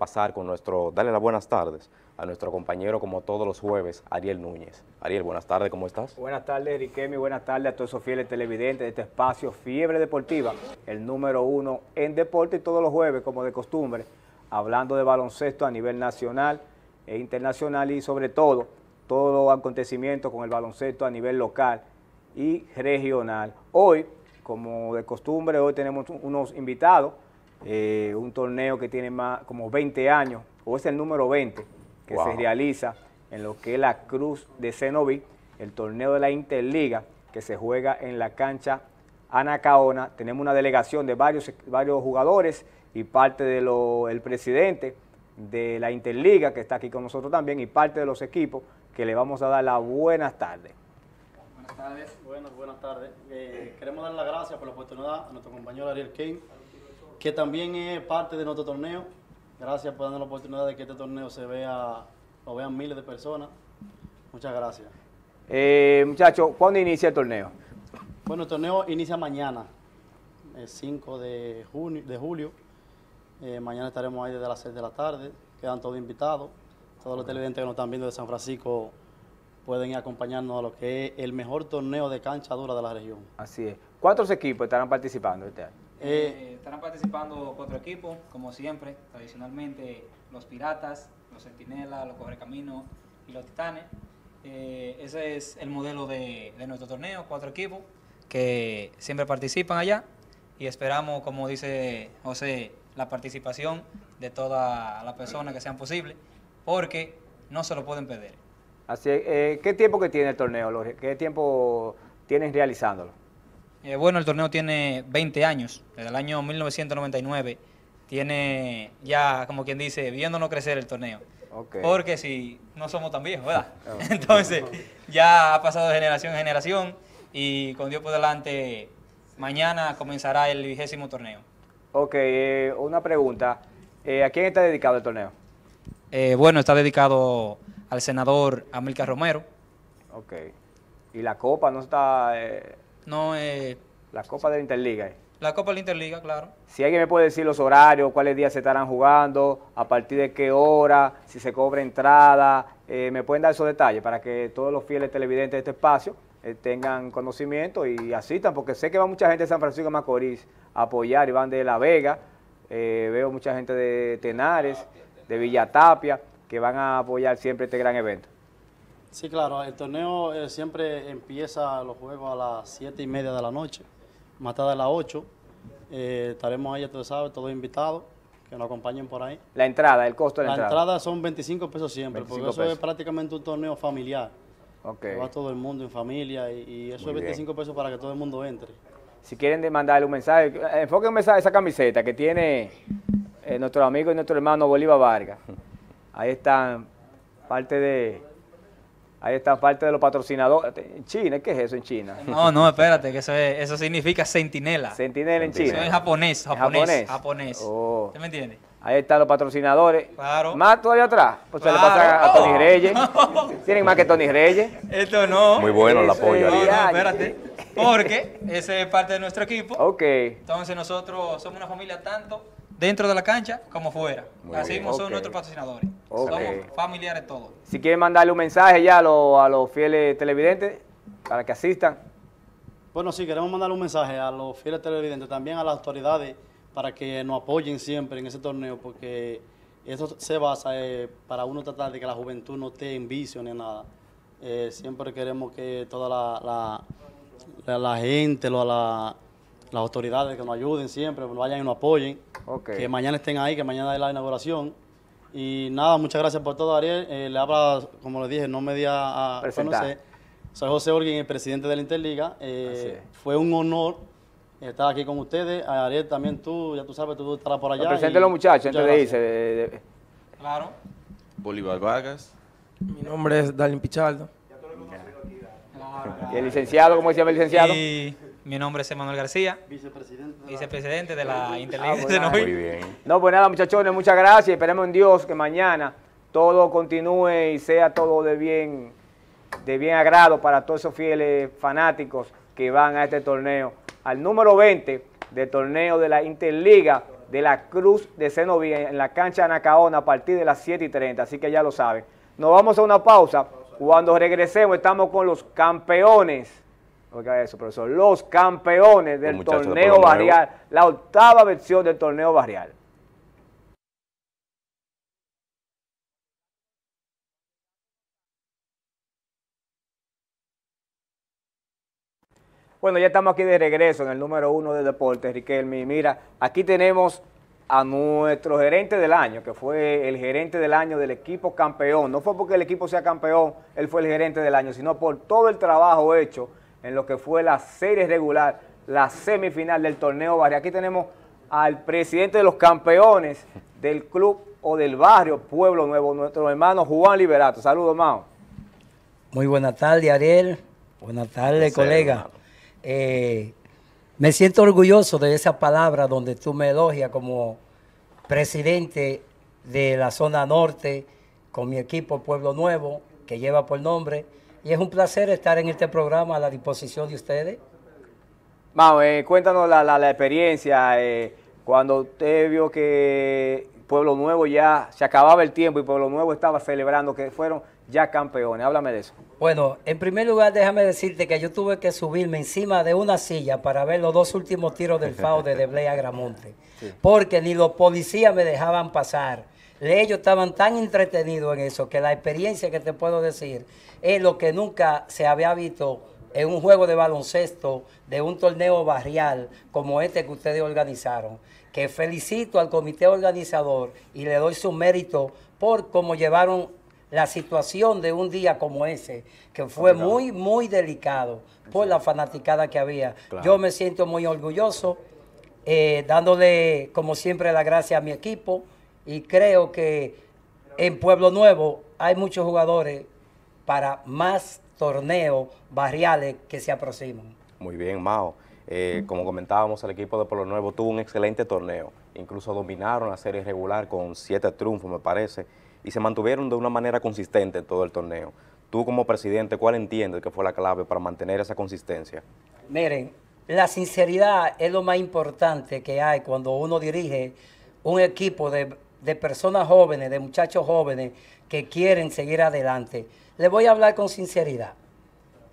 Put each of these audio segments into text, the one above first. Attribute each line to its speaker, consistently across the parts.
Speaker 1: pasar con nuestro, darle las buenas tardes a nuestro compañero como todos los jueves, Ariel Núñez. Ariel, buenas tardes, ¿cómo estás?
Speaker 2: Buenas tardes, Riquemi, buenas tardes a todos esos fieles televidentes de este espacio Fiebre Deportiva, el número uno en deporte y todos los jueves, como de costumbre, hablando de baloncesto a nivel nacional e internacional y sobre todo, todo acontecimiento con el baloncesto a nivel local y regional. Hoy, como de costumbre, hoy tenemos unos invitados, eh, un torneo que tiene más como 20 años, o es el número 20, que se realiza en lo que es la Cruz de Cenoví, el torneo de la Interliga, que se juega en la cancha Anacaona. Tenemos una delegación de varios, varios jugadores y parte del presidente de la Interliga, que está aquí con nosotros también, y parte de los equipos, que le vamos a dar las buenas tardes.
Speaker 3: Buenas tardes. Buenas, buenas tardes. Eh, queremos dar las gracias por la oportunidad a nuestro compañero Ariel King, que también es parte de nuestro torneo Gracias por darnos la oportunidad de que este torneo se vea, lo vean miles de personas. Muchas gracias.
Speaker 2: Eh, muchachos, ¿cuándo inicia el torneo?
Speaker 3: Bueno, el torneo inicia mañana, el 5 de, junio, de julio. Eh, mañana estaremos ahí desde las 6 de la tarde. Quedan todos invitados. Todos los televidentes que nos están viendo de San Francisco pueden acompañarnos a lo que es el mejor torneo de cancha dura de la región.
Speaker 2: Así es. ¿Cuántos equipos estarán participando este año?
Speaker 4: Eh, estarán participando cuatro equipos, como siempre, tradicionalmente los Piratas, los Centinelas, los Correcaminos y los Titanes. Eh, ese es el modelo de, nuestro torneo, cuatro equipos que siempre participan allá y esperamos, como dice José, la participación de todas las personas que sean posibles, porque no se lo pueden perder.
Speaker 2: Así eh, ¿Qué tiempo que tiene el torneo, ¿Qué tiempo tienen realizándolo?
Speaker 4: Eh, bueno, el torneo tiene 20 años, desde el año 1999. Tiene ya, como quien dice, viéndonos crecer el torneo. Porque si no somos tan viejos, ¿verdad? Entonces, ya ha pasado de generación en generación y con Dios por delante, mañana comenzará el vigésimo torneo.
Speaker 2: Ok, eh, una pregunta. Eh, ¿A quién está dedicado el torneo?
Speaker 4: bueno, está dedicado al senador Amílcar Romero.
Speaker 2: Ok. ¿Y la copa no está...?
Speaker 4: No, eh,
Speaker 2: la Copa de la Interliga. Eh.
Speaker 4: La Copa de la Interliga, claro.
Speaker 2: Si alguien me puede decir los horarios, cuáles días se estarán jugando, a partir de qué hora, si se cobra entrada, eh, me pueden dar esos detalles para que todos los fieles televidentes de este espacio eh, tengan conocimiento y asistan, porque sé que va mucha gente de San Francisco de Macorís a apoyar y van de La Vega, veo mucha gente de Tenares, de Villatapia, que van a apoyar siempre este gran evento.
Speaker 3: Sí, claro, el torneo eh, siempre empieza los juegos a las 7 y media de la noche, más tarde a las 8. Eh, estaremos ahí, tú sabes, todos invitados que nos acompañen por ahí.
Speaker 2: La entrada, el costo de la,
Speaker 3: entrada. La entrada son 25 pesos siempre, porque eso es prácticamente un torneo familiar. Okay. Va todo el mundo en familia y, eso es 25 pesos para que todo el mundo entre.
Speaker 2: Si quieren mandarle un mensaje, enfóquenme esa, esa camiseta que tiene eh, nuestro amigo y nuestro hermano Bolívar Vargas. Ahí están parte de Ahí está parte de los patrocinadores. ¿En China? ¿Qué es eso en China?
Speaker 4: No, no, espérate, que eso, eso significa centinela.
Speaker 2: Centinela en China.
Speaker 4: Eso es japonés, japonés. Japonés. Oh. ¿Usted me entiende?
Speaker 2: Ahí están los patrocinadores.
Speaker 4: Claro.
Speaker 2: Más todavía atrás. Pues se le pasa a, Tony Reyes. Tienen más que Tony Reyes.
Speaker 4: Esto no.
Speaker 1: Muy bueno el apoyo.
Speaker 4: No, no, espérate. Porque ese es parte de nuestro equipo.
Speaker 2: Ok.
Speaker 4: Entonces nosotros somos una familia tanto dentro de la cancha como fuera. Así mismo son nuestros patrocinadores. Somos familiares todos.
Speaker 2: Si quieren mandarle un mensaje ya a los, fieles televidentes para que asistan.
Speaker 3: Bueno, sí, queremos mandarle un mensaje a los fieles televidentes, también a las autoridades, para que nos apoyen siempre en ese torneo, porque eso se basa eh, para uno tratar de que la juventud no esté en vicio ni nada. Eh, siempre queremos que toda la, la, la gente, la, las autoridades que nos ayuden siempre, nos vayan y nos apoyen, que mañana estén ahí, que mañana es la inauguración. Y nada, muchas gracias por todo, Ariel. Eh, le habla, como le dije, no me di a conocer. Soy José Orguín, el presidente de la Interliga. Eh, fue un honor estar aquí con ustedes. Ariel, también tú, ya tú sabes, tú estarás por allá.
Speaker 2: Presente a los muchachos antes de irse.
Speaker 4: Claro.
Speaker 1: Bolívar Vargas.
Speaker 5: Mi nombre es Darlin Pichardo.
Speaker 2: ¿Y el licenciado, cómo se llama el licenciado?
Speaker 4: Mi nombre es Emanuel García, vicepresidente de, vicepresidente de la, Inteligencia
Speaker 2: de ah, Muy bien. No, pues nada, muchachones, muchas gracias. Esperemos en Dios que mañana todo continúe y sea todo de bien, de bien agrado para todos esos fieles fanáticos que van a este torneo. Al número 20 del torneo de la Interliga de la Cruz de Cenoví en la cancha Anacaona a partir de las 7 y 30, así que ya lo saben. Nos vamos a una pausa. Cuando regresemos estamos con los campeones, oiga eso, profesor, los campeones del torneo barrial, la octava versión del torneo barrial. Bueno, ya estamos aquí de regreso en el número uno de deportes, Riquelme. Mira, aquí tenemos a nuestro gerente del año, que fue el gerente del año del equipo campeón. No fue porque el equipo sea campeón, él fue el gerente del año, sino por todo el trabajo hecho en lo que fue la serie regular, la semifinal del torneo barrio. Aquí tenemos al presidente de los campeones del club o del barrio Pueblo Nuevo, nuestro hermano Juan Liberato. Saludos, Mao.
Speaker 6: Muy buenas tardes, Ariel. Buenas tardes, colega. Eh, me siento orgulloso de esa palabra donde tú me elogias como presidente de la zona norte con mi equipo Pueblo Nuevo, que lleva por nombre. Y es un placer estar en este programa a la disposición de ustedes.
Speaker 2: Mao, eh, cuéntanos la, experiencia eh, cuando usted vio que Pueblo Nuevo ya se acababa el tiempo y Pueblo Nuevo estaba celebrando que fueron ya campeones. Háblame de eso.
Speaker 6: Bueno, en primer lugar, déjame decirte que yo tuve que subirme encima de una silla para ver los dos últimos tiros del FAO de Deblea Gramonte, porque ni los policías me dejaban pasar. Ellos estaban tan entretenidos en eso que la experiencia que te puedo decir es lo que nunca se había visto en un juego de baloncesto, de un torneo barrial como este que ustedes organizaron. Que felicito al comité organizador y le doy su mérito por cómo llevaron la situación de un día como ese, que fue muy, muy delicado por la fanaticada que había. Yo me siento muy orgulloso, eh, dándole como siempre la gracia a mi equipo y creo que en Pueblo Nuevo hay muchos jugadores para más torneos barriales que se aproximan.
Speaker 1: Muy bien, Mao. Eh, como comentábamos, el equipo de Pueblo Nuevo tuvo un excelente torneo. Incluso dominaron la serie regular con siete triunfos, me parece y se mantuvieron de una manera consistente en todo el torneo. Tú como presidente, ¿cuál entiendes que fue la clave para mantener esa consistencia?
Speaker 6: Miren, la sinceridad es lo más importante que hay cuando uno dirige un equipo de, de personas jóvenes, de muchachos jóvenes que quieren seguir adelante. Le voy a hablar con sinceridad.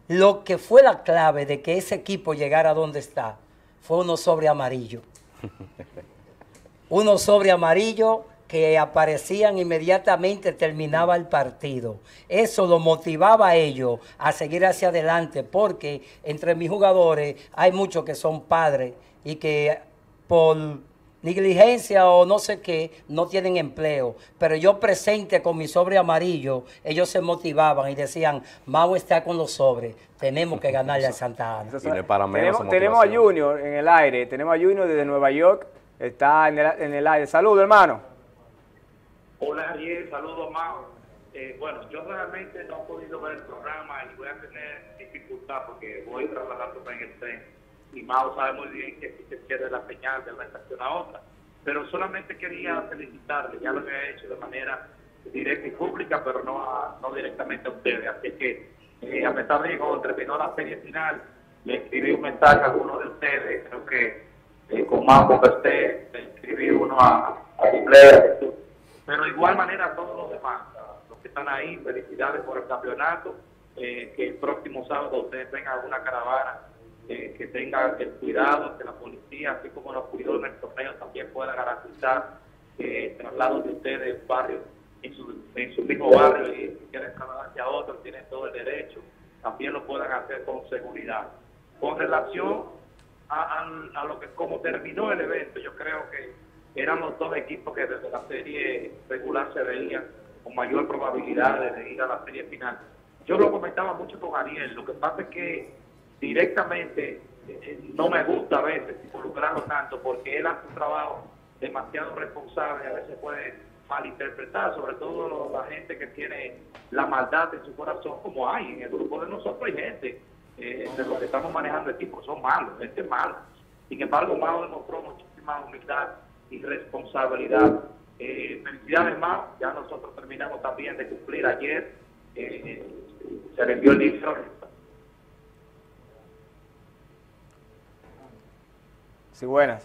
Speaker 6: Lo que fue la clave de que ese equipo llegara a donde está fue uno sobre amarillo. uno sobre amarillo que aparecían inmediatamente terminaba el partido. Eso lo motivaba a ellos a seguir hacia adelante porque entre mis jugadores hay muchos que son padres y que por negligencia o no sé qué, no tienen empleo. Pero yo presente con mi sobre amarillo, ellos se motivaban y decían, Mau está con los sobres, tenemos que ganarle a Santa Ana.
Speaker 2: tenemos, tenemos a Junior en el aire, tenemos a Junior desde Nueva York, está en el, en el aire. Saludos, hermano.
Speaker 7: Hola Ariel, saludos Mao. Eh, bueno, yo realmente no he podido ver el programa y voy a tener dificultad porque voy trabajando en el tren y Mao sabe muy bien que si se pierde la señal de una estación a otra. Pero solamente quería felicitarle, ya lo había hecho de manera directa y pública, pero no, no directamente a ustedes. Así que, eh, a pesar de que cuando terminó la serie final, le escribí un mensaje a alguno de ustedes, creo que eh, con Mao usted le escribí uno a, a pero de igual manera todos los demás, los que están ahí, felicidades por el campeonato, eh, que el próximo sábado ustedes tengan una caravana, eh, que tengan el cuidado, que la policía, así como los cuidó el torneo, también pueda garantizar eh, el traslado de ustedes del barrio, en su, en su mismo barrio, y si quieren trasladarse a otro, tienen todo el derecho, también lo puedan hacer con seguridad. Con relación a, lo que como terminó el evento, yo creo que éramos dos equipos que desde la serie regular se veían con mayor probabilidad de ir a la serie final. Yo lo comentaba mucho con Ariel, lo que pasa es que directamente eh, no me gusta a veces involucrarlo tanto porque él hace un trabajo demasiado responsable, a veces puede malinterpretar, sobre todo la gente que tiene la maldad en su corazón, como hay en el grupo de nosotros, hay gente eh, de los que estamos manejando equipos, son malos, gente mala. Sin embargo, Mao demostró muchísima humildad y responsabilidad. Eh, felicidades más, ya nosotros terminamos también de cumplir ayer, eh, se le envió el libro.
Speaker 2: Sí, buenas.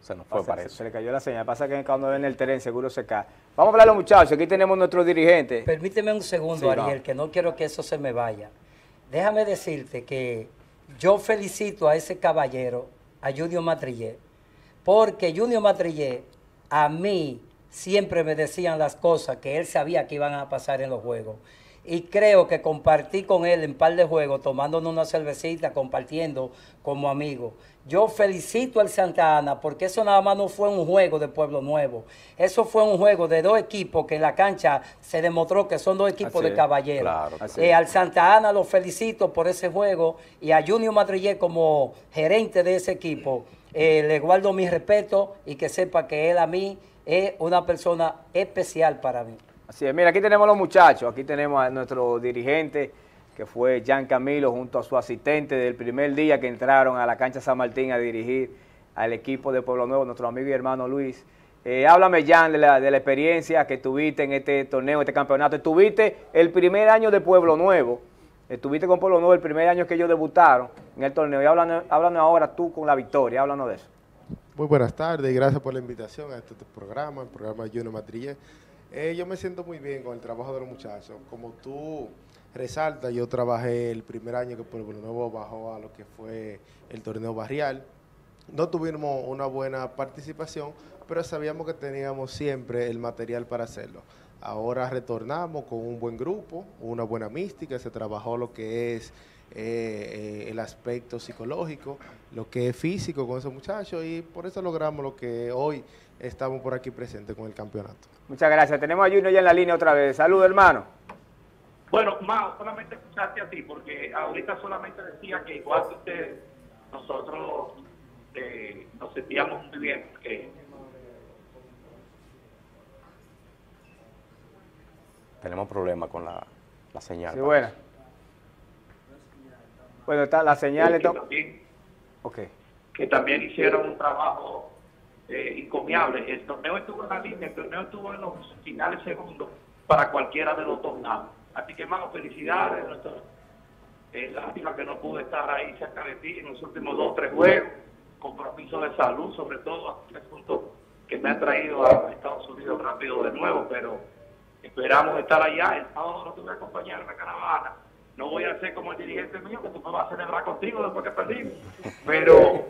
Speaker 1: se nos fue,
Speaker 2: Se-
Speaker 1: parece.
Speaker 2: Se le cayó la señal. Pasa que cuando ven el tren seguro se cae. Vamos a hablar a los muchachos. Aquí tenemos nuestro dirigente.
Speaker 6: Permíteme un segundo,
Speaker 2: Sí, no.
Speaker 6: Ariel, que no quiero que eso se me vaya. Déjame decirte que yo felicito a ese caballero, a Junior Matrillé, porque Junior Matrillé a mí siempre me decían las cosas que él sabía que iban a pasar en los juegos. Y creo que compartí con él en par de juegos, tomándonos una cervecita, compartiendo como amigos. Yo felicito al Santa Ana porque eso nada más no fue un juego de Pueblo Nuevo. Eso fue un juego de dos equipos que en la cancha se demostró que son dos equipos
Speaker 2: Así
Speaker 6: de caballeros.
Speaker 1: claro.
Speaker 6: Eh, al Santa Ana lo felicito por ese juego y a Junior Madrillé como gerente de ese equipo. eh, le guardo mi respeto y que sepa que él a mí es una persona especial para mí.
Speaker 2: Así es. Mira, aquí tenemos a los muchachos. Aquí tenemos a nuestro dirigente, que fue Jan Camilo, junto a su asistente del primer día que entraron a la cancha San Martín a dirigir al equipo de Pueblo Nuevo, nuestro amigo y hermano Luis. Eh, háblame, Jan, de la, experiencia que tuviste en este torneo, este campeonato. Estuviste el primer año de Pueblo Nuevo. Estuviste con Pueblo Nuevo el primer año que ellos debutaron en el torneo. Y háblanos, ahora tú con la victoria. Háblanos de eso.
Speaker 8: Muy buenas tardes y gracias por la invitación a este programa, el programa Junior Matrillé. Eh, yo me siento muy bien con el trabajo de los muchachos. Como tú resaltas, yo trabajé el primer año que Pueblo Nuevo bajó a lo que fue el torneo barrial. No tuvimos una buena participación, pero sabíamos que teníamos siempre el material para hacerlo. Ahora retornamos con un buen grupo, una buena mística, se trabajó lo que es eh, eh, el aspecto psicológico, lo que es físico con esos muchachos y por eso logramos lo que hoy estamos por aquí presentes con el campeonato.
Speaker 2: Muchas gracias. Tenemos a Junior ya en la línea otra vez. Saludos, hermano.
Speaker 7: Bueno, Mao, solamente escucharte a ti, porque ahorita solamente decía que igual que ustedes, nosotros eh, nos sentíamos muy bien, porque
Speaker 1: Tenemos problemas con la, la señal.
Speaker 2: Sí, buena. Bueno, está la señal.
Speaker 7: que
Speaker 2: entonces-
Speaker 7: también,
Speaker 2: Ok.
Speaker 7: que también hicieron un trabajo eh, encomiable. El torneo estuvo en la línea, el torneo estuvo en los finales segundos para cualquiera de los dos lados. Así que, Mao, felicidades. Eh, lástima que no pude estar ahí cerca de ti en los últimos dos o tres juegos. Compromiso de salud, sobre todo, tres puntos que me han traído a Estados Unidos rápido de nuevo, pero esperamos estar allá. El sábado no te voy a acompañar en la caravana. No voy a ser como el dirigente mío, que tú me vas a celebrar contigo después que perdimos. Pero,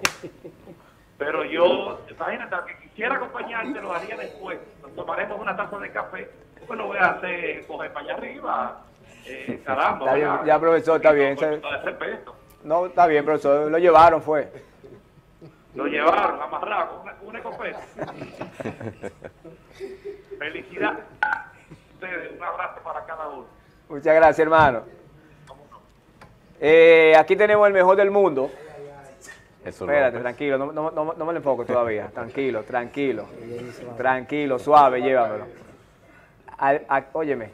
Speaker 7: pero yo, imagínate, que quisiera acompañarte, lo haría después. Nos tomaremos una taza de café. Pues no voy a hacer coger para allá arriba. Eh, caramba.
Speaker 2: Ya, profesor, está bien.
Speaker 7: El respeto.
Speaker 2: No, está bien, profesor. Lo llevaron, fue.
Speaker 7: Lo llevaron amarrado con una, una escopeta. Felicidades. Ustedes, un abrazo para cada uno.
Speaker 2: Muchas gracias, hermano. Eh, aquí tenemos el mejor del mundo.
Speaker 1: Eso
Speaker 2: Espérate, tranquilo, no, no- no- no me lo enfoco todavía. Tranquilo, tranquilo. Tranquilo, suave, llévamelo. Al- a- óyeme,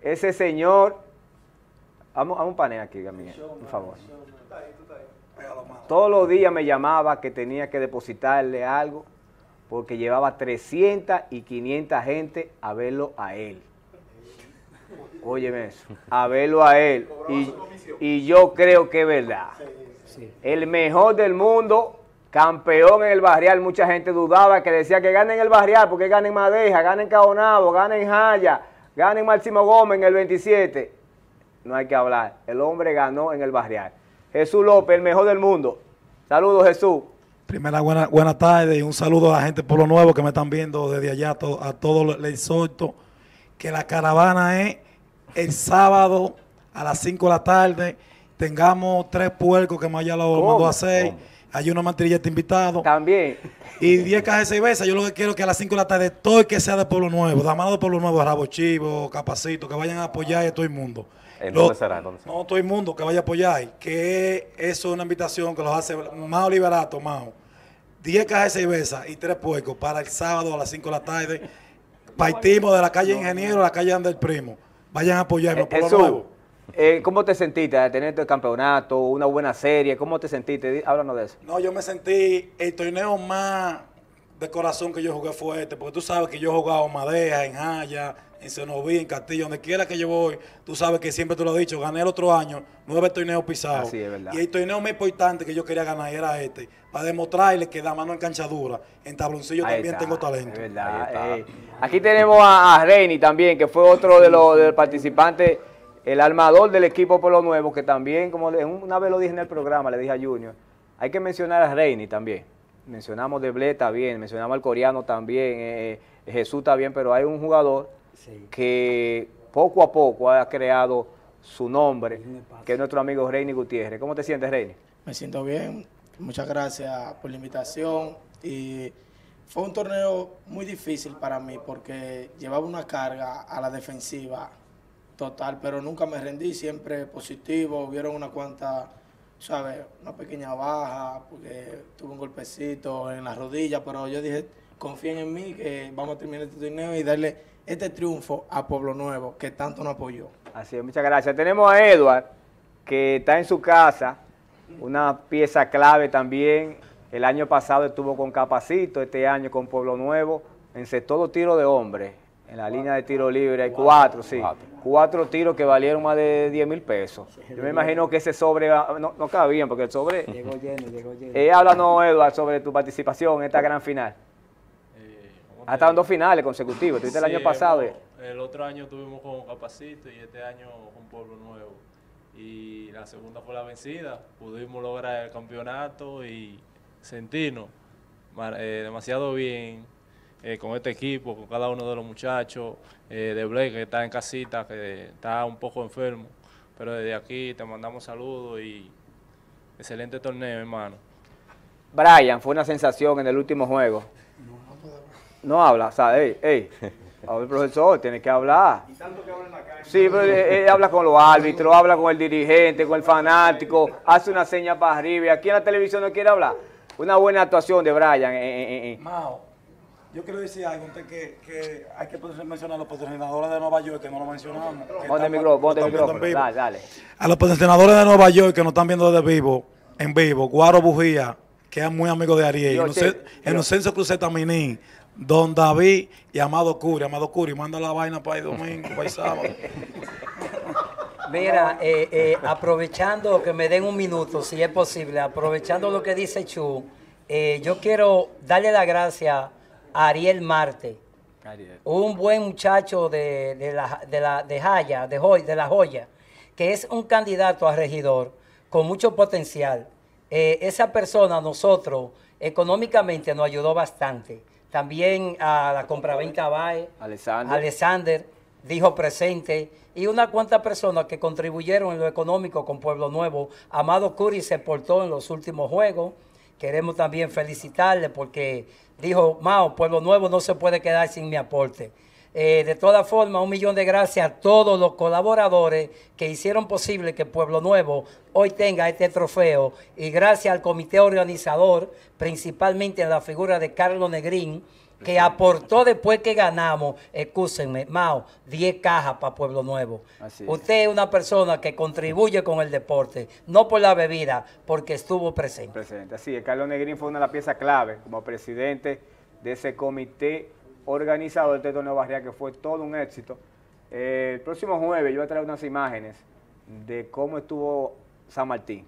Speaker 2: ese señor. Vamos a un panel aquí, también, por favor. Todos los días me llamaba que tenía que depositarle algo porque llevaba 300 y 500 gente a verlo a él. Óyeme eso, a verlo a él. Y, y yo creo que es verdad. El mejor del mundo, campeón en el barrial. Mucha gente dudaba que decía que ganen el barrial porque ganen Madeja, ganen Caonabo, ganen Jaya, ganen Máximo Gómez en el 27. No hay que hablar. El hombre ganó en el barrial. Jesús López, el mejor del mundo. Saludos, Jesús.
Speaker 9: Primera buena, buena tarde y un saludo a la gente por lo nuevo que me están viendo desde allá. to- A todos les exhorto que la caravana es el sábado a las 5 de la tarde. Tengamos tres puercos que Maya lo
Speaker 2: ¿Cómo?
Speaker 9: mandó a hacer. Hay una mantrilleta invitado.
Speaker 2: También.
Speaker 9: Y 10 cajas de cerveza. Yo lo que quiero es que a las 5 de la tarde todo el que sea de Pueblo Nuevo, de Amado de Pueblo Nuevo, Rabo Chivo, Capacito, que vayan a apoyar a todo el mundo.
Speaker 1: ¿En
Speaker 9: Lo-
Speaker 1: dónde será? ¿En dónde será?
Speaker 9: no, todo el mundo que vaya a apoyar, que eso es una invitación que los hace Mao Liberato, Mao. 10 cajas de cerveza y tres puercos para el sábado a las 5 de la tarde. Partimos de la calle Ingeniero a la calle Andel Primo. Vayan a apoyarnos por lo
Speaker 2: Jesús,
Speaker 9: nuevo.
Speaker 2: Eh, ¿cómo te sentiste de tener este campeonato, una buena serie? ¿Cómo te sentiste? Háblanos de eso.
Speaker 9: No, yo me sentí el torneo más de corazón que yo jugué fue este, porque tú sabes que yo he jugado en Madeja, en Jaya, en Senoví, en Castillo, donde quiera que yo voy, tú sabes que siempre te lo he dicho, gané el otro año, nueve torneos pisados.
Speaker 2: Así es, verdad.
Speaker 9: Y el torneo más importante que yo quería ganar era este, para demostrarle que da mano en canchadura, en tabloncillo
Speaker 2: Ahí
Speaker 9: también
Speaker 2: está,
Speaker 9: tengo talento.
Speaker 2: es verdad,
Speaker 1: Ahí está.
Speaker 2: ey. Aquí tenemos a, a Reini también, que fue otro de los, de los participantes, el armador del equipo por lo nuevo, que también, como una vez lo dije en el programa, le dije a Junior, hay que mencionar a Reini también. Mencionamos de Bleta bien, mencionamos al coreano también, eh, eh, Jesús también, pero hay un jugador
Speaker 6: Sí.
Speaker 2: que poco a poco ha creado su nombre, que es nuestro amigo Reini Gutiérrez. ¿Cómo te sientes, Reini?
Speaker 5: Me siento bien. Muchas gracias por la invitación. Y fue un torneo muy difícil para mí porque llevaba una carga a la defensiva total, pero nunca me rendí, siempre positivo. Hubieron una cuanta, ¿sabes? Una pequeña baja porque tuve un golpecito en la rodilla, pero yo dije, confíen en mí que vamos a terminar este torneo y darle este triunfo a Pueblo Nuevo que tanto nos apoyó.
Speaker 2: Así es, muchas gracias. Tenemos a Edward, que está en su casa, una pieza clave también. El año pasado estuvo con Capacito, este año con Pueblo Nuevo, encestó dos tiros de hombre. En la línea de tiro libre hay cuatro, sí.
Speaker 1: Cuatro.
Speaker 2: Tiros que valieron más de 10 mil pesos. Yo me imagino que ese sobre ah, no, no cabía, porque el sobre...
Speaker 6: Llegó lleno, llegó lleno.
Speaker 2: Eh, háblanos, Edward, sobre tu participación en esta gran final.
Speaker 10: Eh, ¿cómo
Speaker 2: Ha
Speaker 10: te
Speaker 2: estado en dos finales consecutivas. Tuviste el año pasado.
Speaker 10: hemos- El otro año tuvimos con Capacito y este año con Pueblo Nuevo. Y la segunda fue la vencida. Pudimos lograr el campeonato y sentirnos eh, demasiado bien eh, con este equipo, con cada uno de los muchachos. eh, de Blake, que está en casita, que está un poco enfermo. Pero desde aquí te mandamos saludos y excelente torneo, hermano.
Speaker 2: Brian fue una sensación en el último juego. No habla, o sea, ey, ey, ver, profesor, tiene que hablar. Sí, pero él, él habla con los árbitros, habla con el dirigente, con el fanático, hace una seña para arriba y aquí en la televisión no quiere hablar. Una buena actuación de Brian. en- en- en-
Speaker 9: Mao, yo quiero decir algo, usted que, que hay que mencionar a los patrocinadores de Nueva York, que no lo mencionamos. que
Speaker 2: Ponte el micrófono, ponte el micrófono.
Speaker 9: vivo.
Speaker 2: Dale, dale.
Speaker 9: A los patrocinadores de Nueva York que nos están viendo desde vivo, en vivo, Guaro Bujía, que es muy amigo de Ariel. Inocencio Cruzeta Minín, Don David y Amado Curi. Amado Curi, manda la vaina para el domingo, para el sábado.
Speaker 6: Mira, eh, eh, aprovechando que me den un minuto, si es posible, aprovechando lo que dice Chu, eh, yo quiero darle la gracia a Ariel Marte, un buen muchacho de, de la, de la de Jaya, de, Joy- de la Joya, que es un candidato a regidor con mucho potencial. Eh, esa persona, a nosotros, económicamente nos ayudó bastante. También a la compraventa Bae,
Speaker 2: Alexander.
Speaker 6: Alexander dijo presente y unas cuantas personas que contribuyeron en lo económico con Pueblo Nuevo. Amado Curi se portó en los últimos juegos. Queremos también felicitarle porque dijo, Mao, Pueblo Nuevo no se puede quedar sin mi aporte. Eh, de todas formas, un millón de gracias a todos los colaboradores que hicieron posible que Pueblo Nuevo hoy tenga este trofeo y gracias al comité organizador, principalmente en la figura de Carlos Negrín, que aportó después que ganamos, excúsenme, Mao, 10 cajas para Pueblo Nuevo.
Speaker 2: Así es.
Speaker 6: Usted es una persona que contribuye con el deporte, no por la bebida, porque estuvo presente.
Speaker 2: presente. Así es, Carlos Negrín fue una de las piezas clave como presidente de ese comité organizador de este torneo barrial que fue todo un éxito. Eh, el próximo jueves yo voy a traer unas imágenes de cómo estuvo San Martín,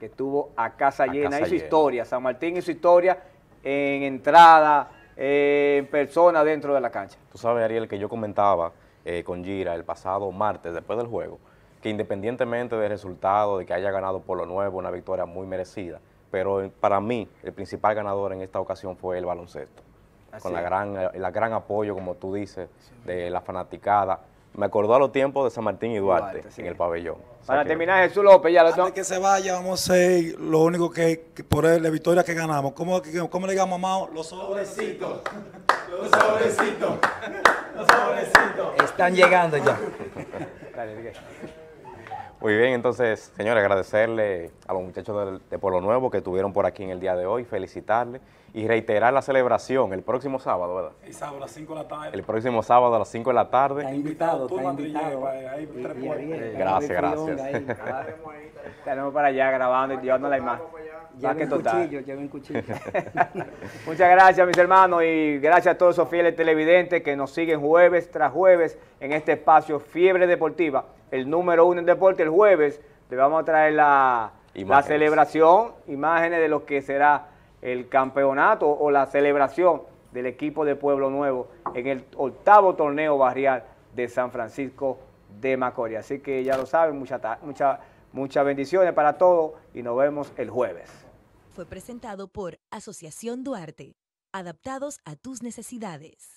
Speaker 2: que estuvo a casa
Speaker 1: A
Speaker 2: llena,
Speaker 1: casa
Speaker 2: hizo
Speaker 1: llena.
Speaker 2: historia. San Martín hizo historia en entrada, eh, en persona dentro de la cancha.
Speaker 1: Tú sabes, Ariel, que yo comentaba eh, con Gira el pasado martes, después del juego, que independientemente del resultado, de que haya ganado por lo nuevo, una victoria muy merecida, pero eh, para mí el principal ganador en esta ocasión fue el baloncesto.
Speaker 2: Así
Speaker 1: con la gran, la gran apoyo, como tú dices, de la fanaticada. Me acordó a los tiempos de San Martín y Duarte,
Speaker 2: Duarte, sí.
Speaker 1: en el pabellón. O sea
Speaker 2: Para
Speaker 1: que-
Speaker 2: terminar, Jesús López, ya lo
Speaker 9: Antes que se vaya, vamos a hacer lo único que, que por la victoria que ganamos. ¿Cómo, que- cómo le digamos, Mao? Los sobrecitos. Los sobrecitos. Los sobrecitos.
Speaker 6: Están llegando ya.
Speaker 2: Dale.
Speaker 1: Muy bien, entonces, señores, agradecerle a los muchachos de, de Pueblo Nuevo que estuvieron por aquí en el día de hoy, felicitarles y reiterar la celebración el próximo sábado, ¿verdad?
Speaker 9: El sábado a las 5 de la tarde.
Speaker 1: El próximo sábado a las 5 de la tarde.
Speaker 6: Está invitado,
Speaker 9: Tú,
Speaker 6: está invitado.
Speaker 9: ahí,
Speaker 1: Gracias, gracias.
Speaker 2: Tenemos para allá grabando y llevando la imagen.
Speaker 6: Lleven
Speaker 2: total.
Speaker 6: cuchillo, lleven cuchillo.
Speaker 2: Muchas gracias, mis hermanos, y gracias a todos esos fieles televidentes que nos siguen jueves tras jueves en este espacio Fiebre Deportiva, el número uno en deporte. El jueves le vamos a traer la, celebración, imágenes de lo que será el campeonato o la celebración del equipo de Pueblo Nuevo en el octavo torneo barrial de San Francisco de Macorís. Así que ya lo saben, muchas mucha, muchas bendiciones para todos y nos vemos el jueves.
Speaker 11: Fue presentado por Asociación Duarte. Adaptados a tus necesidades.